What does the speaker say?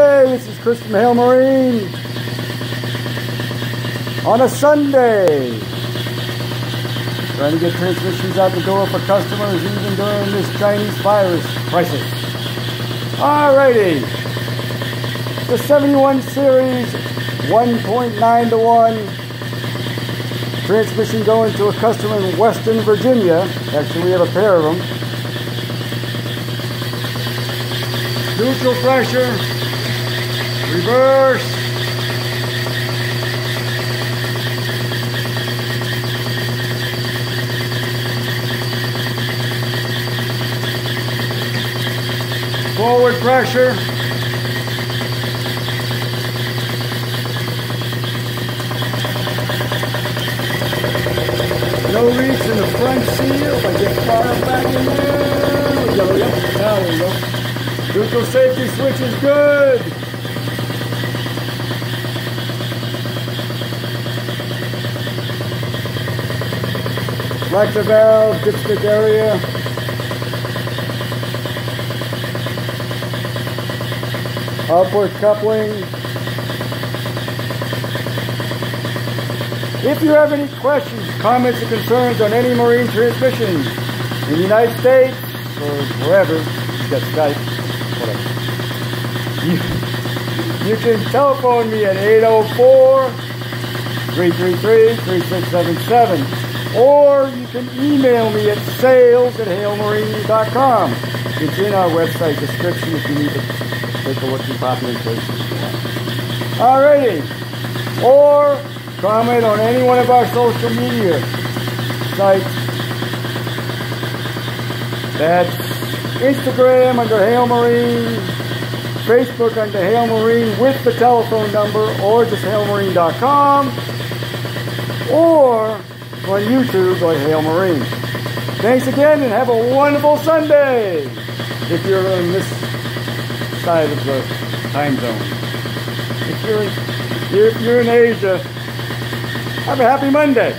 Hey, this is Chris from Hale Marine on a Sunday. Trying to get transmissions out the door for customers even during this Chinese virus crisis. Alrighty. The 71 series 1.9 to 1 transmission going to a customer in Western Virginia. Actually, we have a pair of them. Neutral pressure, reverse, forward pressure, no reach in the front seal, if I get far back in there, we go, now we go. Neutral safety switch is good. Collector valve, dipstick area. Upward coupling. If you have any questions, comments, or concerns on any marine transmission in the United States or wherever, you got Skype, whatever. You, you can telephone me at 804 333 3677 or you can email me at sales at halemarine.com. It's in our website description if you need to take a look and paste it. Alrighty. Or comment on any one of our social media sites. That's Instagram under Hale Marine, Facebook under Hale Marine with the telephone number, or just halemarine.com. or on YouTube like Hale Marine. Thanks again and have a wonderful Sunday if you're on this side of the time zone. If you're, if you're in Asia, have a happy Monday.